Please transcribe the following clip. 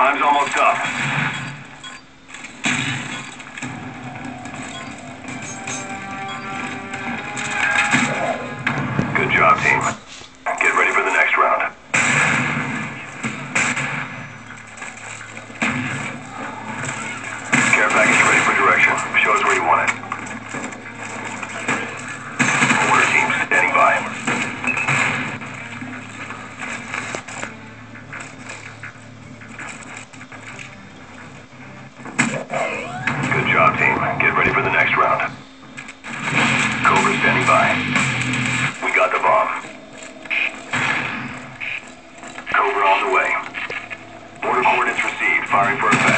Time's almost up. Good job, team. Get ready for the next round. Care package ready for direction. Show us where you want it. Firing for effect.